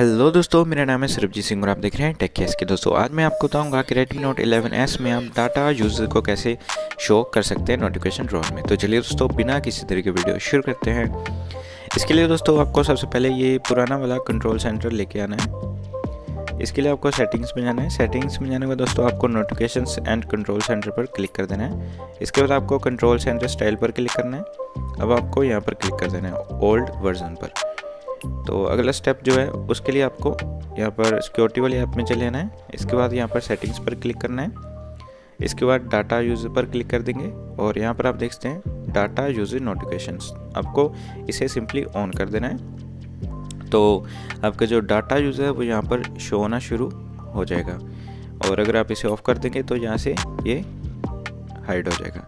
Hello दोस्तों, मेरा नाम है सरबजीत सिंह और आप देख रहे हैं टेक केस के। दोस्तों, आज मैं आपको बताऊँगा कि Redmi Note 11s में आप डाटा यूज़र को कैसे शो कर सकते हैं नोटिफिकेशन ड्रॉर में। तो चलिए दोस्तों, बिना किसी तरह के वीडियो शुरू करते हैं। इसके लिए दोस्तों, आपको सबसे पहले ये पुराना वाला कंट्रोल सेंटर लेके आना है। इसके लिए आपको सेटिंग्स में जाना है। सेटिंग्स में जाने के बाद दोस्तों, आपको नोटिफिकेशन एंड कंट्रोल सेंटर पर क्लिक कर देना है। इसके बाद आपको कंट्रोल सेंटर स्टाइल पर क्लिक करना है। अब आपको यहाँ पर क्लिक कर देना है ओल्ड वर्जन पर। तो अगला स्टेप जो है, उसके लिए आपको यहाँ पर सिक्योरिटी वाली ऐप में चले जाना है। इसके बाद यहाँ पर सेटिंग्स पर क्लिक करना है। इसके बाद डाटा यूज़ पर क्लिक कर देंगे और यहाँ पर आप देखते हैं डाटा यूज़ नोटिफिकेशंस आपको इसे सिंपली ऑन कर देना है। तो आपका जो डाटा यूज़र है, वो यहाँ पर शो होना शुरू हो जाएगा। और अगर आप इसे ऑफ़ कर देंगे तो यहाँ से ये हाइड हो जाएगा।